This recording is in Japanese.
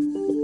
you